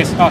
ース。あ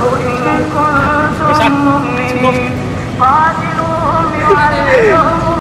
Không Cái sắt, sắt